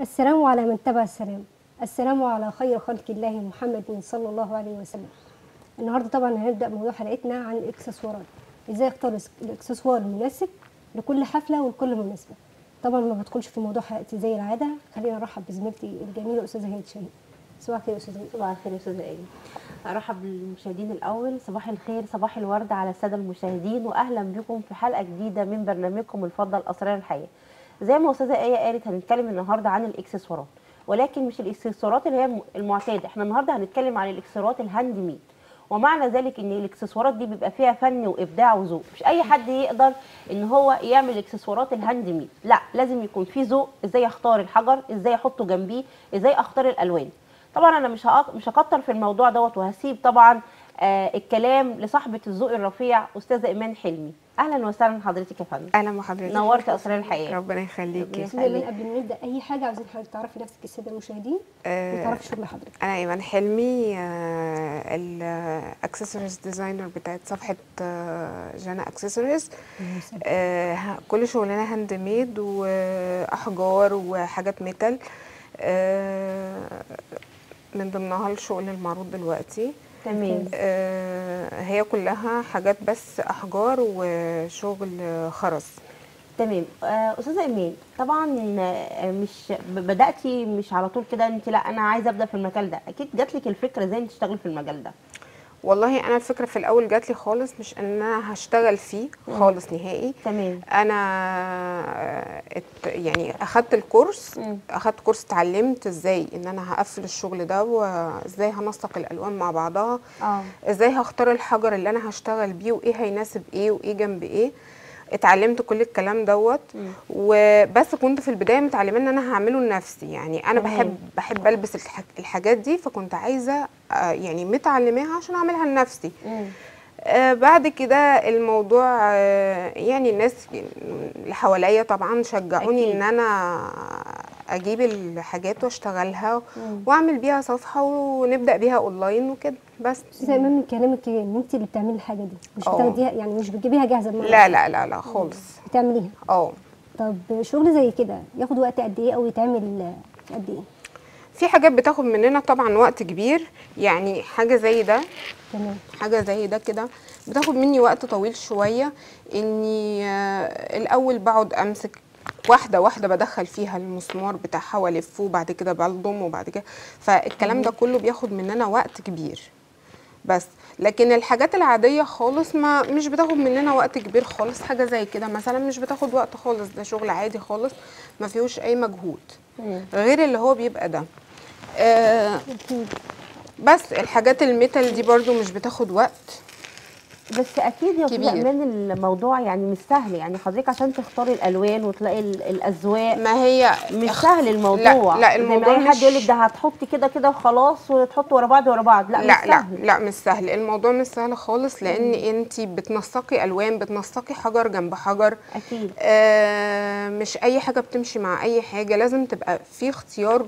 السلام على من تبع السلام. السلام على خير خلق الله محمد صلى الله عليه وسلم. النهارده طبعا هنبدأ موضوع حلقتنا عن الاكسسوارات إزاي اختار الإكسسوار المناسب لكل حفلة ولكل مناسبة. طبعا ما بدخلش في موضوع حلقتي زي العادة. خلينا نرحب بزميلتي الجميلة أستاذة هند شاهين. صباح الخير أستاذة صباح الخير أستاذة إيه أرحب بالمشاهدين الأول. صباح الخير صباح الورد على السادة المشاهدين. واهلا بكم في حلقة جديدة من برنامجكم المفضل أسرار الحياة. زي ما استاذه آية قالت هنتكلم النهارده عن الإكسسوارات. ولكن مش الإكسسوارات اللي هي المعتادة. إحنا النهارده هنتكلم عن الإكسسوارات ال hand made. ومعنى ذلك إن الإكسسوارات دي بيبقى فيها فن وإبداع وذوق. مش أي حد يقدر إن هو يعمل إكسسوارات ال hand made. لا لازم يكون في ذوق. إزاي أختار الحجر؟ إزاي أحطه جنبيه؟ إزاي أختار الألوان؟ طبعا أنا مش مش هكتر في الموضوع دوت وهسيب طبعا آه الكلام لصاحبة الذوق الرفيع أستاذة إيمان حلمي. أهلا وسهلا حضرتك يا فندم. أهلا بحضرتك نورت أسرار الحياة ربنا يخليكي ايمان يخليك. قبل ما نبدأ أي حاجة عاوزين حضرتك تعرفي نفسك الساده المشاهدين آه، وتعرفي شغل حضرتك. أنا إيمان حلمي ال accessories designer بتاعت صفحة آه، جانا اكسسوارز كل شغلنا hand made واحجار وحاجات metal آه، من ضمنها الشغل المعروض دلوقتي. تمام. آه، هي كلها حاجات بس أحجار وشغل خرز. تمام. آه، أستاذة ايمان طبعا آه، مش بدأتي مش على طول كده انت لأ أنا عايزة أبدأ في المجال ده. أكيد جات لك الفكرة إزاي انت تشتغلي في المجال ده؟ والله أنا الفكرة في الأول جات لي خالص مش ان أنا هشتغل فيه خالص نهائي. تمام. أنا يعني أخدت الكورس. أخدت كورس اتعلمت إزاي إن أنا هقفل الشغل ده وازاي هنسق الألوان مع بعضها آه. إزاي هختار الحجر اللي أنا هشتغل بيه وإيه هيناسب إيه وإيه جنب إيه. اتعلمت كل الكلام دوت. وبس كنت في البداية متعلمة إن أنا هعمله لنفسي يعني أنا. بحب بحب ألبس الح- الحاجات دي فكنت عايزة آه، يعني متعلماها عشان أعملها لنفسي. آه، بعد كده الموضوع آه، يعني الناس اللي حواليا طبعا شجعوني أكيد. إن أنا أجيب الحاجات وأشتغلها. وأعمل بيها صفحة ونبدأ بيها أونلاين وكده. بس. استاذه ايمان من كلامك إن أنت اللي بتعملي الحاجة دي مش. بتاخديها يعني مش بتجيبيها جاهزة لا لا لا لا خالص. بتعمليها. آه طب شغل زي كده ياخد وقت قد إيه أو يتعمل قد إيه؟ في حاجات بتاخد مننا طبعا وقت كبير يعني حاجة زي ده. تمام. حاجة زي ده كده. بتاخد مني وقت طويل شوية إني آه، الأول بقعد أمسك واحدة واحدة بدخل فيها المسمار بتاعها والفه وبعد كده بلضم وبعد كده. فالكلام ده كله بياخد مننا وقت كبير. بس لكن الحاجات العادية خالص ما مش بتاخد مننا وقت كبير خالص حاجة زي كده. مثلا مش بتاخد وقت خالص ده شغل عادي خالص ما فيهوش أي مجهود. غير اللي هو بيبقى ده. آه بس الحاجات الميتال دي برضو مش بتاخد وقت. بس أكيد يا كبير. ايمان الموضوع يعني مش سهل. يعني حضرتك عشان تختاري الألوان وتلاقي ال- الأذواق ما هي مش سهل الموضوع. لا, لا الموضوع أي حد مش يقول لك ده هتحطي كده كده وخلاص وتحطي ورا بعض ورا بعض. لا, لا مش لا سهل. لا مش سهل. الموضوع مش سهل خالص لأن أنت بتنسقي ألوان بتنسقي حجر جنب حجر. أكيد. آه مش أي حاجة بتمشي مع أي حاجة. لازم تبقى في اختيار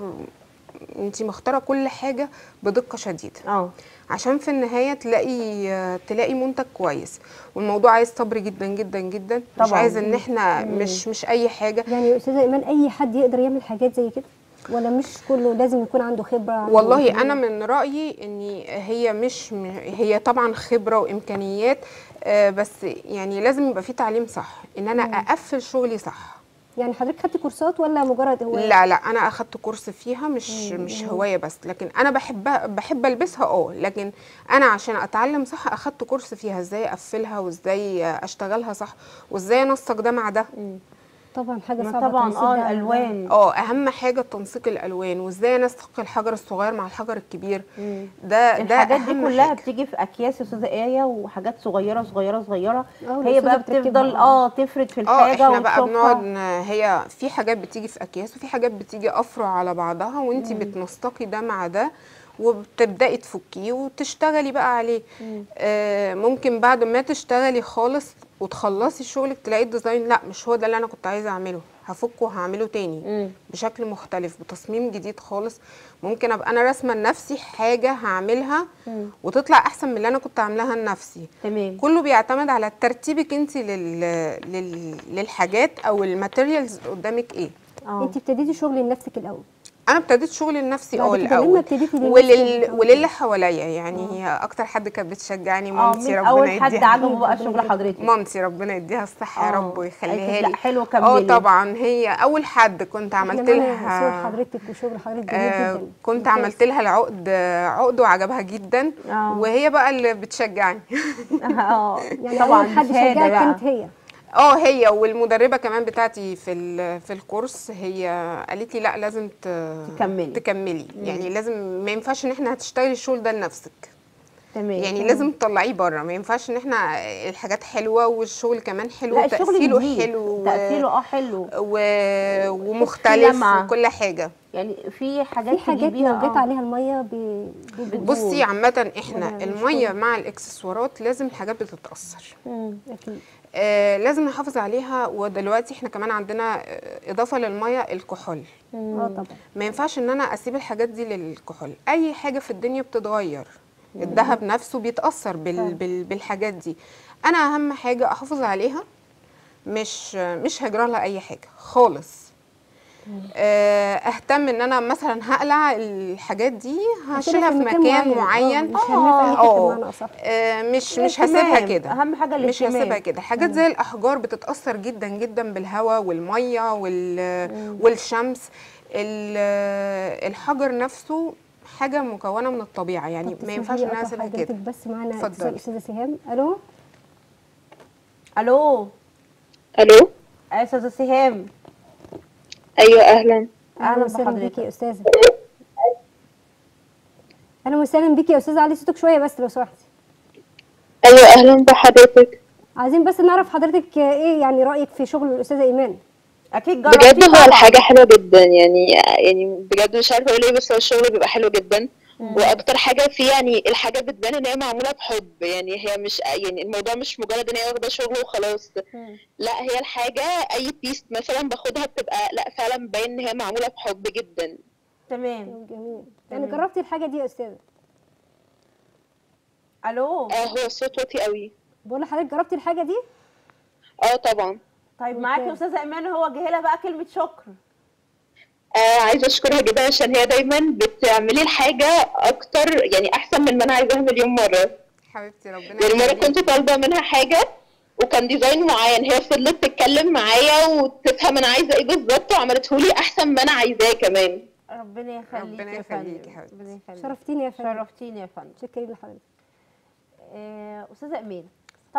أنت مختارة كل حاجة بدقة شديدة. أه. عشان في النهاية تلاقي تلاقي منتج كويس. والموضوع عايز صبر جدا جدا جدا. مش طبعاً. عايز إن إحنا مش مش أي حاجة. يعني يا أستاذة إيمان أي حد يقدر يعمل حاجات زي كده؟ ولا مش كله لازم يكون عنده خبرة؟ عنده والله إمكانيات؟ أنا من رأيي إن هي مش هي طبعا خبرة وإمكانيات آه، بس يعني لازم يبقى في تعليم صح. إن أنا أقفل شغلي صح. يعني حضرتك خدتي كورسات ولا مجرد هواية؟ لا لا أنا أخدت كورس فيها مش مش هواية بس لكن أنا بحبها بحب ألبسها آه لكن أنا عشان أتعلم صح أخدت كورس فيها إزاي أقفلها وإزاي أشتغلها صح وإزاي أنسق ده مع ده. طبعا حاجة صعبة طبعا تنسيق آه. الألوان آه أهم حاجة تنسيق الألوان وإزاي انسق الحجر الصغير مع الحجر الكبير ده ده الحاجات دي كلها حاجة. بتيجي في أكياس يا استاذه إيه وحاجات صغيرة صغيرة صغيرة آه، هي بقى. بتفضل آه تفرد في آه الحاجة إحنا بقى. بنقعد هي في حاجات بتيجي في أكياس وفي حاجات بتيجي أفرع على بعضها وانت بتنسقي ده مع ده وبتبداي تفكيه وتشتغلي بقى عليه. آه ممكن بعد ما تشتغلي خالص وتخلصي شغلك تلاقي ال design لا مش هو ده اللي أنا كنت عايزة أعمله. هفكه وهعمله تاني مم. بشكل مختلف بتصميم جديد خالص. ممكن أبقى أنا راسمة لنفسي حاجة هعملها مم. وتطلع أحسن من اللي أنا كنت عاملاها لنفسي. تمام. كله بيعتمد على ترتيبك أنت لل... لل... للحاجات أو ال materials قدامك إيه. آه. أنت ابتديتي شغل لنفسك الأول. أنا ابتديت شغلي لنفسي آه الأول ولل... وللي حواليا. يعني هي أكتر حد كانت بتشجعني آه مامتي ربنا أول حد يديها عجبه بقى شغل. حضرتك. مامتي ربنا يديها الصحة يا آه. رب ويخليها قالت لي. آه طبعا هي أول حد كنت عملت صور لها حضرتك وشغل حضرتك آه جدا. كنت ممتاز. عملت لها العقد عقد وعجبها جدا. آه. وهي بقى اللي بتشجعني. آه يعني طبعا. اول حد بقى. كانت هي. آه هي والمدربة كمان بتاعتي في في الكورس هي قالت لي لا لازم تكملي. تكملي. يعني لازم ما ينفعش ان إحنا هتشتغلي الشغل ده لنفسك. تمام يعني لازم تطلعيه بره ما ينفعش ان إحنا الحاجات حلوة والشغل كمان حلو لا الشغل وتأثيره جديد. حلو و- تأثيره آه حلو و... ومختلف. وكل حاجة يعني في حاجات في حاجات لو جت آه. عليها المية ب-. بصي عامة إحنا المية مع الاكسسوارات لازم حاجات بتتأثر. أكيد آه لازم نحافظ عليها ودلوقتي إحنا كمان عندنا آه، إضافة للمية الكحول آه طبعا ما ينفعش ان أنا اسيب الحاجات دي للكحول أي حاجة في الدنيا بتتغير الذهب نفسه بيتأثر بال... بال... بالحاجات دي. أنا أهم حاجة أحافظ عليها مش مش هجرى لها أي حاجة خالص. آه، أهتم إن أنا مثلا هقلع الحاجات دي هشيلها في مكان معين. مش في أي حتة آه. آه، مش مش. هسيبها كده. أهم حاجة مش الاهتمام هسيبها كده. حاجات زي الأحجار بتتأثر جدا جدا بالهواء والمية وال والشمس. ال- الحجر نفسه حاجة مكونة من الطبيعة يعني ما ينفعش ان أنا اسيبها حضرتك كده. بس معانا اتفضلي. أستاذة سهام ألو؟ ألو؟ ألو؟ يا أستاذة سهام أيوه أهلا. أهلا بحضرتك. يا أستاذة. أهلا وسهلا بيكي يا أستاذة. علي صوتك شوية بس لو سمحتي. أيوه أهلا بحضرتك. عايزين بس نعرف حضرتك إيه يعني رأيك في شغل الأستاذة إيمان؟ أكيد جربتي بجد هو. الحاجة حلوة جدا يعني يعني بجد مش عارفة أقول إيه بس هو الشغل بيبقى حلو جدا. وأكتر حاجة فيه يعني الحاجة بتبان إن هي معمولة بحب يعني هي مش يعني الموضوع مش مجرد إن هي واخدة شغل وخلاص. لا هي الحاجة أي بيس مثلا باخدها بتبقى لا فعلا باين إن هي معمولة بحب جدا. تمام. جميل. يعني. جربتي الحاجة دي يا أستاذة؟ ألو؟ آه هو الصوت واطي قوي بقول لحضرتك جربتي الحاجة دي؟ آه طبعا. طيب معاكي. أستاذة ايمان هو جه لها بقى كلمة شكر. آه عايزة أشكرها جدا عشان هي دايما بتعملي الحاجة أكتر يعني أحسن من ما أنا عايزاها مليون مرة. حبيبتي ربنا يعني مرة. كنت طالبة منها حاجة وكان ديزاين معين هي فضلت تتكلم معايا وتفهم أنا عايزة إيه بالظبط وعملته لي أحسن ما أنا عايزاه كمان. ربنا يخليك ربنا يا فندم. يا حبيبتي. ربنا يخليك شرفتيني يا فندم. شرفتيني يا فندم. شكرا لحضرتك. آه، أستاذة ايمان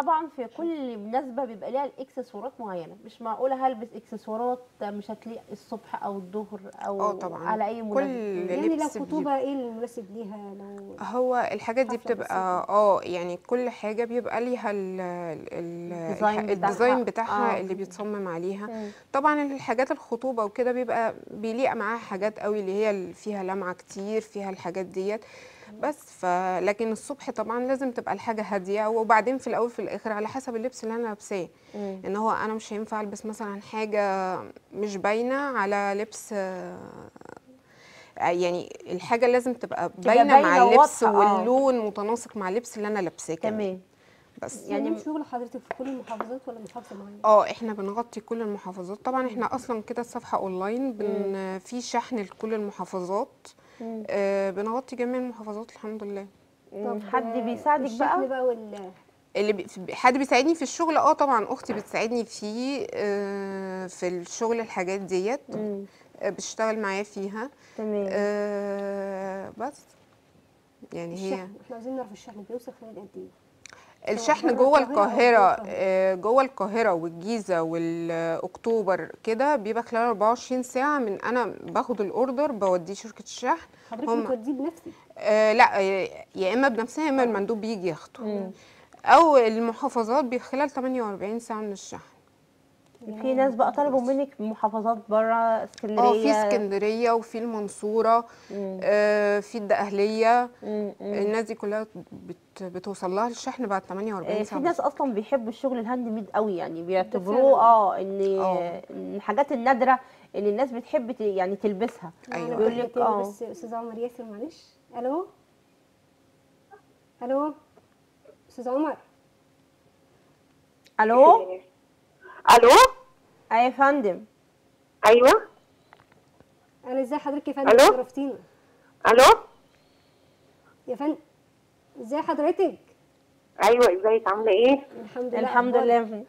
طبعا في كل مناسبة بيبقى ليها الإكسسوارات معينة. مش معقولة هلبس إكسسوارات مش هتليق الصبح أو الظهر أو آه طبعا. على أي مناسبة. كل يعني لو خطوبة إيه المناسب ليها؟ لو هو الحاجات دي بتبقى آه يعني كل حاجة بيبقى ليها ال ال ال design. ال design بتاعها آه. اللي بيتصمم عليها. مم. طبعا الحاجات الخطوبة وكده بيبقى بيليق معاها حاجات قوي اللي هي فيها لمعة كتير فيها الحاجات ديت. بس. ف لكن الصبح طبعا لازم تبقى الحاجة هادية وبعدين في الأول في الآخر على حسب اللبس اللي أنا لابساه. إن هو أنا مش هينفع ألبس مثلا حاجة مش باينة على لبس آه، يعني الحاجة لازم تبقى باينة مع اللبس آه. واللون متناسق مع اللبس اللي أنا لابساه تمام. بس. يعني يعني- شغل حضرتك في كل المحافظات ولا محافظة معينة؟ آه إحنا بنغطي كل المحافظات. طبعا إحنا أصلا كده الصفحه أونلاين بن في شحن لكل المحافظات. آه بنغطي جميع المحافظات الحمد لله. مم. حد بيساعدك بقى؟ بقى وال اللي بي في- حد بيساعدني في الشغل؟ آه طبعا أختي بتساعدني فيه آه في الشغل الحاجات ديت. آه بتشتغل معايا فيها. تمام. آه بس. يعني هي الشحن إحنا عايزين نعرف الشحن بيوصل خلال قد إيه؟ الشحن جوه القاهرة؟ آه، جوه القاهرة والجيزة والأكتوبر كده بيبقى خلال 24 ساعة من أنا باخد الأوردر بوديه شركة الشحن حضرتك هم بتوديه بنفسك آه لا يا إما بنفسها يا إما المندوب بيجي ياخده. أو المحافظات خلال 48 ساعة من الشحن في ناس بقى طلبوا منك محافظات بره اسكندريه آه في اسكندرية وفي المنصورة مم. آه في. مم. الناس دي كلها بت بتوصل لها الشحن بعد 48 آه، ساعة في ناس أصلا بيحبوا الشغل الهاند ميد قوي يعني بيعتبروه فعلاً. آه إن آه. الحاجات النادرة إن الناس بتحب ت- يعني تلبسها أيوة. معانا بيقول لك تاني آه بس أستاذ عمر ياسر معلش ألو ألو أستاذ عمر ألو ألو أي يا فندم. أيوه. أنا إزاي حضرتك يا فندم ألو؟ شرفتينا ألو؟ يا فندم إزاي حضرتك؟ أيوه إزيك؟ عاملة إيه؟ الحمد لله الحمد؟ لله.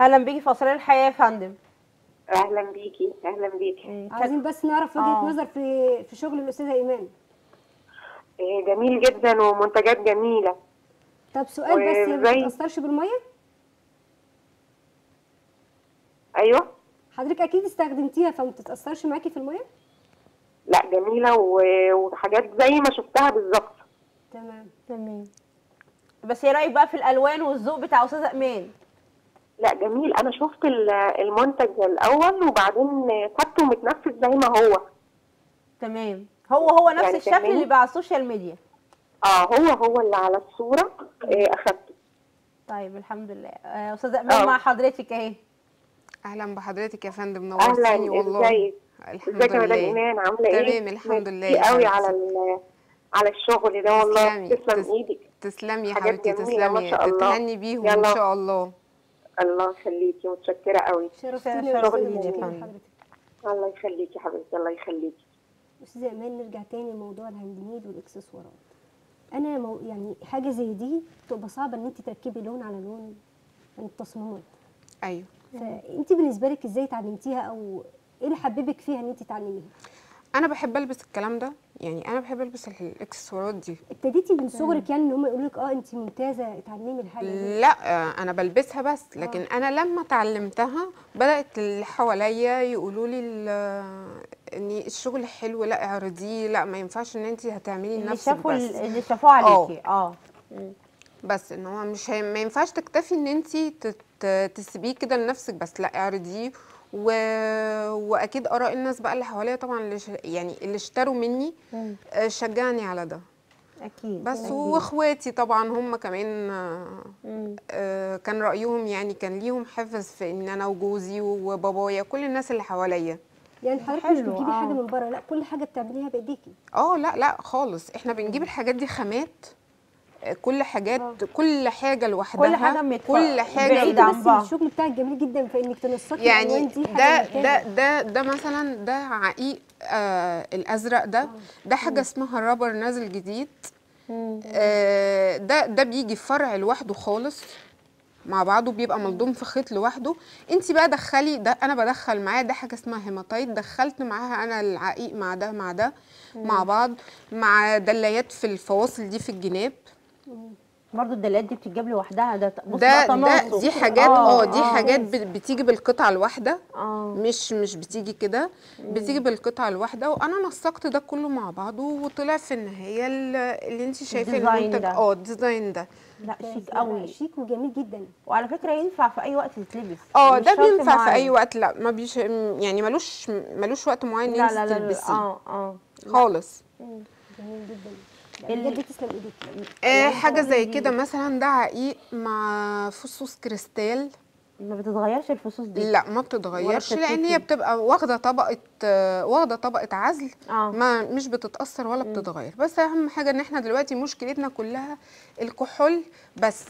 أهلا بيكي في اسرار الحياة يا فندم. أهلا بيكي أهلا بيكي. مم. عايزين بس نعرف وجهة آه. نظر في في شغل الأستاذة إيمان. إيه جميل جدا ومنتجات جميلة. طب سؤال بس هي ما وإزاي؟ بتتاثرش بالمية أيوه حضرتك أكيد استخدمتيها فما بتتأثرش معاكي في المية؟ لا جميلة و- وحاجات زي ما شفتها بالظبط. تمام. تمام بس إيه رأيك بقى في الألوان والذوق بتاع أستاذة ايمان لا جميل. أنا شفت ال- المنتج الأول وبعدين خدته متنفذ زي ما هو. تمام. هو هو نفس يعني الشكل؟ اللي بقى على ال social media. آه هو هو اللي على الصورة. إيه أخدته. طيب الحمد لله. آه، أستاذة ايمان آه. مع حضرتك أهي. أهلا بحضرتك يا فندم نورتيني والله. إزيك؟ الحمد إزيك يا مدام لله. إيمان؟ عاملة إيه؟ تمام الحمد لله قوي. على ال- على الشغل ده والله. تسلمي. تسلم تس- إيدك. تسلمي يا حبيبتي تسلمي. شاء الله. تتهني بيهم. إن شاء الله. الله يخليكي متشكرة قوي. شرفتينا شرف يا أستاذة لينا يا إيمان فندم. حضرتك الله يخليكي يا حبيبتي الله يخليكي. استاذه ايمان نرجع تاني لموضوع ال hand made والإكسسوارات. أنا مو يعني حاجة زي دي بتبقى صعبة إن أنت تركبي لون على لون من التصميمات أيوه. فانت بالنسبة لك إزاي اتعلمتيها أو إيه اللي حببك فيها إن انت تتعلميها؟ أنا بحب ألبس الكلام ده يعني أنا بحب ألبس الاكسسوارات دي. ابتديتي من صغرك يعني إن هم يقولوا لك آه انت ممتازة اتعلمي الحاجة دي؟ لا آه، أنا بلبسها بس لكن أنا لما اتعلمتها بدأت اللي حواليا يقولوا لي ال- إن الشغل حلو لا اعرضيه لا ما ينفعش إن انت هتعملي اللي لنفسك شافوا بس. اللي شافوه عليكي. آه. بس إن هو مش هي... ما ينفعش تكتفي إن انت تت... تسيبيه كده لنفسك بس لأ اعرضيه. و... وأكيد آراء الناس بقى اللي حواليا طبعا اللي ش... يعني اللي اشتروا مني. آه، شجعني على ده. أكيد. بس أكيد. وإخواتي طبعا هم كمان آه، كان رأيهم يعني كان ليهم حافز في إن أنا وجوزي وبابايا كل الناس اللي حواليا. يعني حضرتك مش بتجيبي آه. حاجة من بره لأ كل حاجة بتعمليها بإيديكي. آه لأ لأ خالص. إحنا بنجيب الحاجات دي خامات. كل حاجات آه. كل حاجة لوحدها كل حاجة متف- كل حاجة بعيدة عن بعض. الشغل بتاعك جميل جدا في انك تنسقي يعني ده ده. ده ده مثلا ده عقيق آه الأزرق ده ده حاجة اسمها الرابر نازل جديد. آه ده ده بيجي فرع لوحده خالص مع بعضه بيبقى ملضوم في خيط لوحده انت بقى دخلي ده أنا بدخل معاه ده حاجة اسمها هيماتايت دخلت معاها أنا العقيق مع ده مع ده مع بعض مع دلايات في الفواصل دي في الجناب برضو الدلات دي بتتجاب لوحدها ده ده ده. دي حاجات آه، آه دي آه. حاجات بت- بتيجي بالقطعة الواحدة. آه. مش مش بتيجي كده بتيجي بالقطعة الواحدة. وأنا نسقت ده كله مع بعضه وطلع في النهاية ال- اللي انت ال design المنتج. آه ال design ده. لا شيك لا، قوي. شيك وجميل جدا. وعلى فكرة ينفع في أي وقت يتلبس. آه مش ده بينفع في معين. اي وقت لا ما بيش يعني ملوش ملوش وقت معين لا انت لا لا, لا. تلبسيه. آه آه. خالص. جميل جدا. لا، ال- بجد تسلم إيديك. آه حاجة زي كده مثلا ده عقيق مع فصوص كريستال. ما بتتغيرش الفصوص دي؟ لا ما بتتغيرش لأن هي. بتبقى واخدة طبقة آه، واخدة طبقة عزل آه. ما مش بتتأثر ولا بتتغير. بس أهم حاجة إن إحنا دلوقتي مشكلتنا كلها الكحول بس.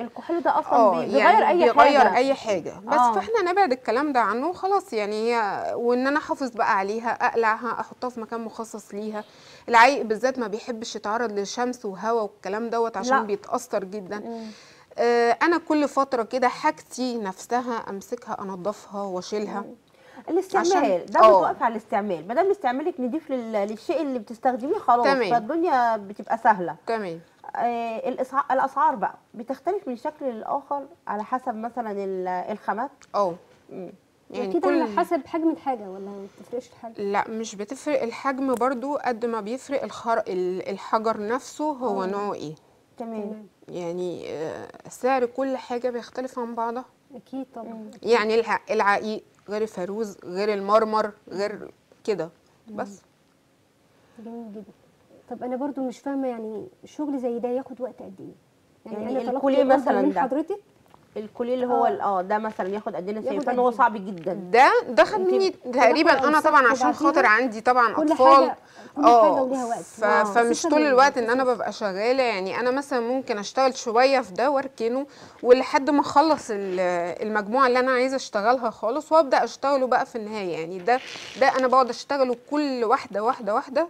الكحول ده أصلا آه بي- بيغير يعني اي بيغير حاجة أي حاجة بس آه. فإحنا نبعد الكلام ده عنه وخلاص يعني هي وإن أنا أحافظ بقى عليها أقلعها أحطها في مكان مخصص ليها العيق بالذات ما بيحبش يتعرض للشمس وهواء والكلام دوت عشان لا. بيتأثر جدا مم. آه أنا كل فترة كده حاجتي نفسها أمسكها أنضفها وأشيلها الاستعمال ده آه. بتوقف على الاستعمال ما دام استعمالك نضيف لل- للشيء اللي بتستخدميه خلاص تمام. فالدنيا بتبقى سهلة تمام آه الأسعار بقى بتختلف من شكل للآخر على حسب مثلا ال- الخامات؟ آه. يعني أكيد كل على حسب حجم الحاجة ولا ما بتفرقش الحجم؟ لا مش بتفرق. الحجم برضو قد ما بيفرق الخر... ال- الحجر نفسه هو نوعه إيه. تمام. يعني آه، سعر كل حاجة بيختلف عن بعضها. أكيد طبعا. يعني الع- العقيق غير الفاروز غير المرمر غير كده. بس. جميل جدا. طب أنا برضو مش فاهمة يعني شغل زي ده ياخد وقت قد إيه يعني أنا طلبت الكوليه order مثلاً من ده. حضرتك الكوليه اللي هو آه. آه ده مثلا ياخد قد إيه قد هو إيه؟ صعب جدا ده ده خد مني تقريبا أنا طبعا عشان خاطر عندي طبعا كل أطفال. آه. فمش خصوصاً طول الوقت إن أنا. ببقى شغالة يعني أنا مثلا ممكن أشتغل شوية في ده واركنه ولحد ما أخلص ال- المجموعة اللي أنا عايزة أشتغلها خالص وأبدأ أشتغله بقى في النهاية يعني ده ده أنا بقعد أشتغله كل واحدة واحدة واحدة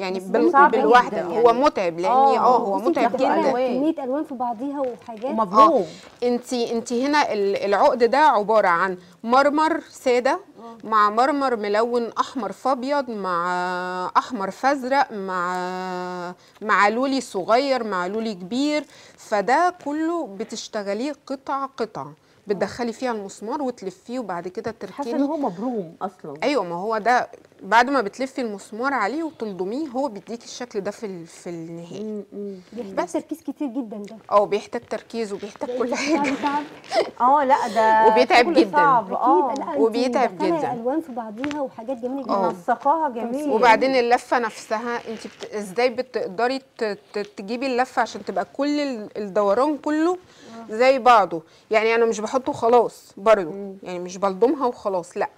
يعني بالواحده هو يعني. متعب لأني آه. آه هو متعب جدا ألوان. كمية ألوان في بعضيها وحاجات ومبروم انت انت هنا ال- العقد ده عبارة عن مرمر سادة مع مرمر ملون أحمر فابيض مع أحمر فازرق مع مع لولي صغير مع لولي كبير فده كله بتشتغليه قطع قطع بتدخلي فيها المسمار وتلفيه وبعد كده حاسة إن هو مبروم أصلا. أيوه ما هو ده بعد ما بتلفي المسمار عليه وتلضميه هو بيديك الشكل ده في ال- في م. بيحتاج تركيز كتير جدا ده. آه بيحتاج تركيز وبيحتاج كل حاجة. تعب. آه لا ده وبيتعب جداً. صعب. آه. وبيتعب جداً. الوان في بعضيها وحاجات جميلة آه. جدا منسقاها جميل. وبعدين اللفة نفسها انت بت... إزاي بتقدري ت... ت... تجيبي اللفة عشان تبقى كل ال- الدوران كله زي بعضه. يعني أنا مش بحطه خلاص برضه. يعني مش بلضمها وخلاص لأ.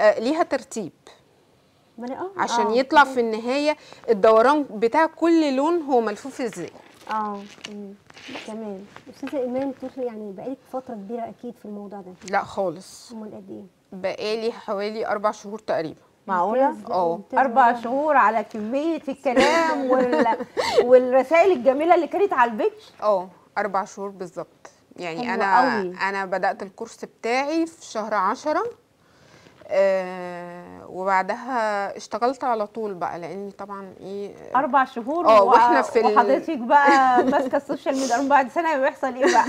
آه ليها ترتيب. آه عشان آه. يطلع في النهاية الدوران بتاع كل لون هو ملفوف إزاي. آه. تمام. أستاذة إيمان يعني بقالك فترة كبيرة أكيد في الموضوع ده. لأ خالص. أمال قد إيه؟ بقالي حوالي أربع شهور تقريبا. لا، آه. والله. شهور على كمية الكلام وال... والرسائل الجميلة اللي كانت على البيتش آه. أربع شهور بالظبط يعني أنا قوي. أنا بدأت الكورس بتاعي في شهر عشرة آه وبعدها اشتغلت على طول بقى لاني طبعا إيه أربع شهور آه، وإحنا في وحضرتك بقى ماسكة ال social media. بعد سنه بيحصل إيه بقى؟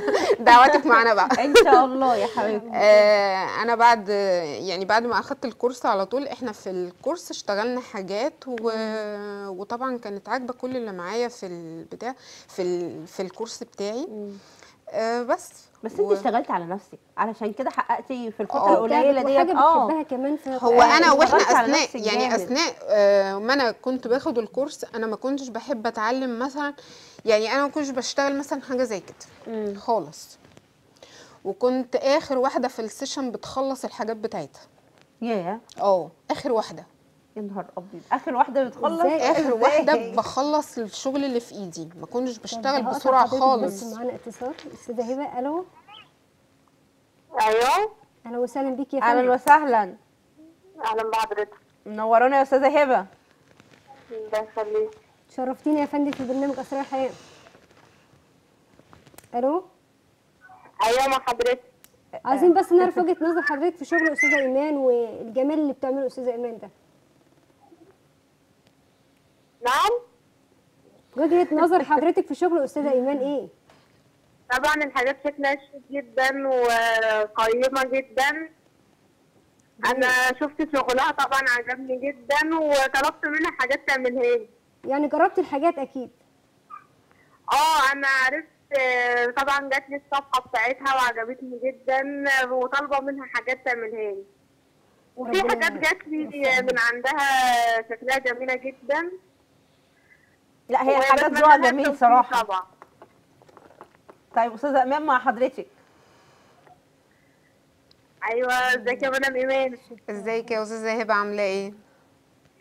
دعواتك معانا بقى. إن شاء الله يا حبيبتي. آه أنا بعد يعني بعد ما أخدت ال course على طول إحنا في ال course اشتغلنا حاجات و... وطبعا كانت عاجبة كل اللي معايا في البتاع في ال... في ال course بتاعي. آه بس. بس انت و- اشتغلتي على نفسك. علشان كده حققتي في الفترة آه. القليلة ديت. وحاجة آه. بتحبها كمان في هو آه، انا وإحنا اثناء يعني جامد. أثناء آه ما أنا كنت باخد الكورس أنا ما كنتش بحب أتعلم مثلا يعني أنا ما كنتش بشتغل مثلا حاجة زي كده مم. خالص. وكنت آخر واحدة في السيشن بتخلص الحاجات بتاعتها. ياه. آه آخر واحدة. يا نهار أبيض. آخر واحدة بتخلص؟ إزاي؟ آخر إزاي؟ واحدة بخلص الشغل اللي في إيدي؟ ما كنتش بشتغل بسرعة خالص بس معانا اتصال. أستاذة هبة ألو؟ أيوه. أهلا وسهلا بيكي يا أهلا فندم. وسهلا. أهلا بحضرتك. منورانا يا أستاذة هبة. الله يخليك. شرفتينا يا فندم في برنامج أسرار الحياة. ألو؟ أيوه مع حضرتك. عايزين بس نعرف وجهة نظر حضرتك في شغل أستاذة إيمان والجمال اللي بتعمله أستاذة إيمان ده. نعم؟ وجهة نظر حضرتك في شغل أستاذة إيمان إيه؟ طبعا الحاجات شكلها شيك جدا وقيمة جدا. أنا شفت شغلها طبعا عجبني جدا وطلبت منها حاجات تعملها لي. يعني جربت الحاجات أكيد. آه أنا عرفت طبعا جات لي الصفحة بتاعتها وعجبتني جدا وطالبة منها حاجات تعملها لي. وفي حاجات جات لي من عندها شكلها جميلة جدا. لا هي الحاجات وبتمنى ذوقها جميل صراحة. طبعا. طيب أستاذة امام مع حضرتك. أيوه إزيك يا مدام إيمان؟ إزيك يا أستاذة هبة عاملة إيه؟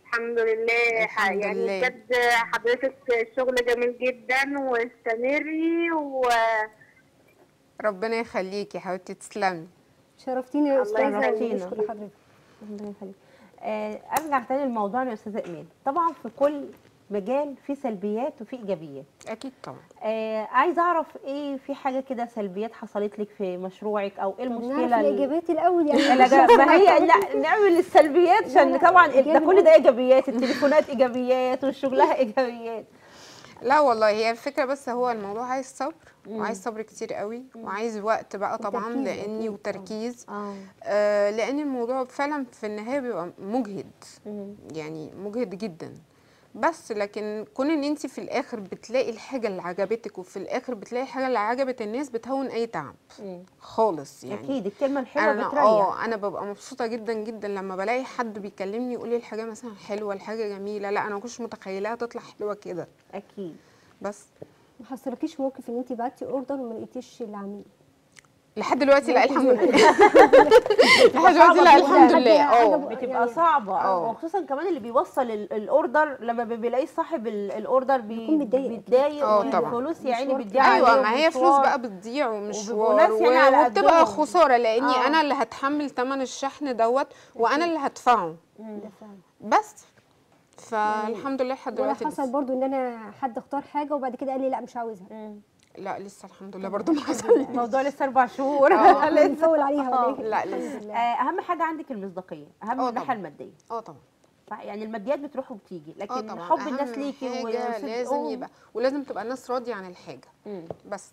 الحمد لله. الحمد يعني لله. بجد حضرتك الشغل جميل جدا واستمري و ربنا يخليكي يا حبيبتي تسلمي. شرفتينا يا الله أستاذة يخلينا. ونشكر حضرتك ربنا يخليك. آه، أرجع تاني لموضوعنا يا أستاذة إيمان. طبعا في كل مجال في سلبيات وفي إيجابيات. أكيد طبعا. آه عايزه أعرف إيه في حاجة كده سلبيات حصلت لك في مشروعك أو إيه نعرف المشكلة ال- الاجابات الأول يعني. ما هي لا نعمل السلبيات عشان طبعا ده كل ده إيجابيات التليفونات إيجابيات وشغلها إيجابيات. لا والله هي الفكرة بس هو الموضوع عايز صبر وعايز صبر كتير قوي وعايز وقت بقى طبعا لأني. وتركيز. آه. آه لأن الموضوع فعلا في النهاية بيبقى مجهد. يعني مجهد جدا. بس لكن كون إن انت في الآخر بتلاقي الحاجة اللي عجبتك وفي الآخر بتلاقي الحاجة اللي عجبت الناس بتهون أي تعب مم. خالص يعني. أكيد الكلمة الحلوة أنا بتريح. آه أنا ببقى مبسوطة جدا جدا لما بلاقي حد بيكلمني يقول لي الحاجة مثلا حلوة الحاجة جميلة لا أنا ما كنتش متخيلاها تطلع حلوة كده. أكيد. بس. ما حصلكيش موقف إن انت بعتي order وما لقيتيش العميل؟ لحد دلوقتي لا الحمد لله لحد دلوقتي لا الحمد لله آه بتبقى يعني- صعبة آه. وخصوصا كمان اللي بيوصل ال- ال order لما بي- بيلاقي صاحب ال- ال order. بيتضايق آه طبعا. والفلوس يا عيني بتضيع أيوه ما هي فلوس. بقى بتضيع ومشوار يعني وبتبقى. خسارة لأني آه. أنا اللي هتحمل ثمن الشحن دوت وأنا اللي هدفعه بس فالحمد لله لحد دلوقتي حصل. برضو إن أنا حد اختار حاجة وبعد كده قال لي لأ مش عاوزها. لا لسه الحمد لله برضه ما حصل الموضوع لسه أربع شهور. آه. لسه بنفول عليها ولا إيه لا، لسه. آه، أهم حاجة عندك المصداقية أهم من آه الناحيه طبعا. المادية. آه طبعا. صح؟ يعني الماديات بتروح وبتيجي آه لكن طبعا. حب الناس أهم ليكي حاجة لازم يبقى ولازم تبقى الناس راضية عن الحاجة. مم. بس.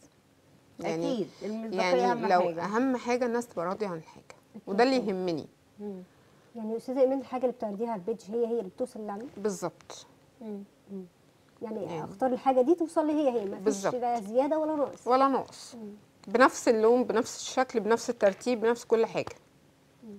يعني أكيد. يعني أهم لو حاجة. أهم حاجة الناس تبقى راضية عن الحاجة. وده اللي يهمني. مم. يعني أستاذة إيمان الحاجة اللي بتعرضيها على البيج هي هي اللي بتوصل للعميل بالظبط. يعني يعني. اختار الحاجة دي توصل لي هي هي ما فيش. لا زيادة ولا ناقص ولا ناقص بنفس اللون بنفس الشكل بنفس الترتيب بنفس كل حاجة.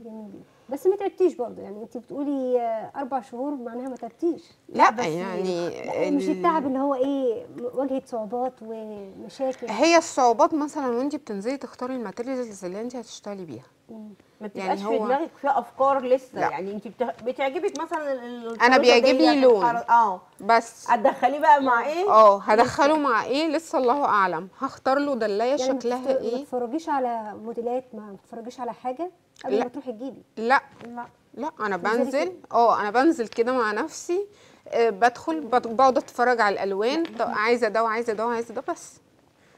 جميل. بس ما تعبتيش برضه يعني انت بتقولي أربع شهور معناها ما تعبتيش. لا بس يعني لا، مش ال- التعب اللي هو إيه واجهه صعوبات ومشاكل. هي الصعوبات مثلا وانت بتنزلي تختاري الماتيريالز اللي انت هتشتغلي بيها. مم. ما يعني بتبقاش في هو- دماغك فيها أفكار لسه. لا. يعني انت بت- بتعجبك مثلا ال- ال- أنا الخريطة بيعجبني دي لون. آه. بس. هتدخليه بقى مع إيه؟ آه هدخله مع إيه؟ لسه الله أعلم. هختار له دلاية يعني ما شكلها ما إيه؟ تتفرجيش على موديلات ما تتفرجيش على حاجة قبل لا. ما تروحي تجيبي؟ لا. لا. لا أنا بنزل؟ آه أنا بنزل كده مع نفسي. آه، بدخل بقعد أتفرج على الألوان. عايزة ده وعايزة ده وعايزة ده بس.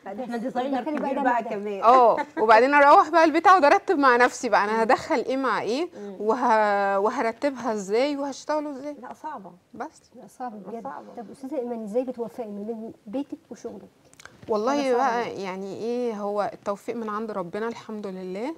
إحنا بقى كبير بقى. كمان. آه وبعدين أروح بقى البيت اقعد أرتب مع نفسي بقى. أنا هدخل إيه مع إيه وه... وهرتبها إزاي وهشتغله إزاي. لا صعبة. بس. لا صعب بجد. صعبة. طب أستاذة ايمان إزاي بتوفقي ما بين بيتك وشغلك؟ والله. بقى يعني إيه هو التوفيق من عند ربنا الحمد لله.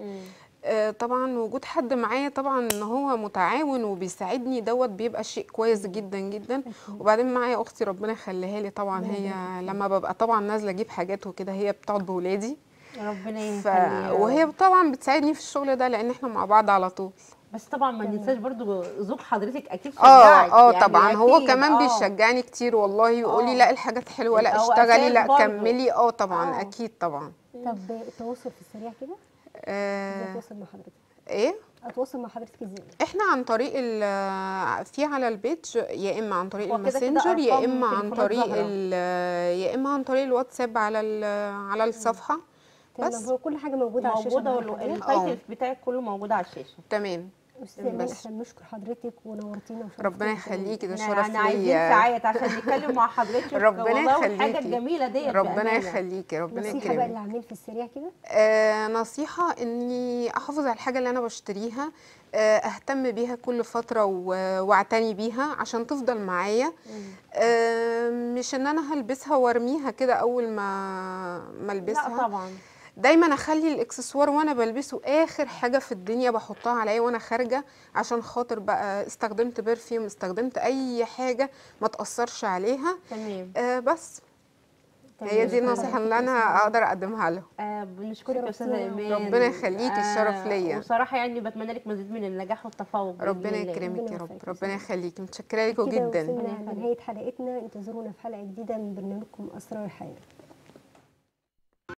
طبعا وجود حد معايا طبعا إن هو متعاون وبيساعدني دوت بيبقى شيء كويس جدا جدا. وبعدين معايا أختي ربنا يخليها لي طبعا هي لما ببقى طبعا نازلة أجيب حاجات وكده هي بتقعد بولادي. ربنا ف... وهي طبعا بتساعدني في الشغل ده لأن إحنا مع بعض على طول. بس طبعا ما ننساش برضو زوج حضرتك أكيد آه شجعك آه يعني طبعا. هو أكيد، كمان آه. بيشجعني كتير والله يقول لي آه. لا الحاجات حلوة لا هو اشتغلي لا برضو. كملي. آه طبعا آه. أكيد طبعا. طب التواصل في السريع كده؟ آه أتواصل مع حضرتك. إيه؟ أتواصل مع حضرتك إزاي؟ إحنا عن طريق ال- في على ال page يا إما عن طريق ال Messenger يا إما عن طريق يا إما عن طريق الواتساب على ال- على الصفحة. بس. هو كل حاجة موجودة على الشاشة موجودة. والتايتل بتاعك كله موجود على الشاشة. تمام. بس. إحنا بنشكر حضرتك ونورتينا وشرفتينا ربنا. يخليكي ده شرف إحنا عايزين ليا ساعات عشان نتكلم مع حضرتك ربنا والله والحاجة يخليكي. الجميلة ديت ربنا. يخليكي ربنا نصيحة بقى يكرمك للعميل في السريع كده آه نصيحة إني أحافظ على الحاجة اللي أنا بشتريها آه أهتم بيها كل فترة و- وأعتني بيها عشان تفضل معايا آه مش إن أنا هلبسها وأرميها كده أول ما ما ألبسها لا طبعا دايما أخلي الإكسسوار وأنا بلبسه آخر حاجة في الدنيا بحطها عليا وأنا خارجة عشان خاطر بقى استخدمت برفيوم استخدمت أي حاجة ما تأثرش عليها. تمام. آه بس. تمام. هي دي النصيحة اللي أنا أقدر أقدمها له. آه بنشكرك يا أستاذة. إيمان. ربنا يخليكي، الشرف ليا. وصراحة يعني بتمنى لك مزيد من النجاح والتفوق ربنا. يكرمك ربنا يا رب ربنا. يخليكي متشكرة لكم جدا. وصلنا لنهاية حلقتنا. انتظرونا في حلقة جديدة من برنامجكم أسرار الحياة.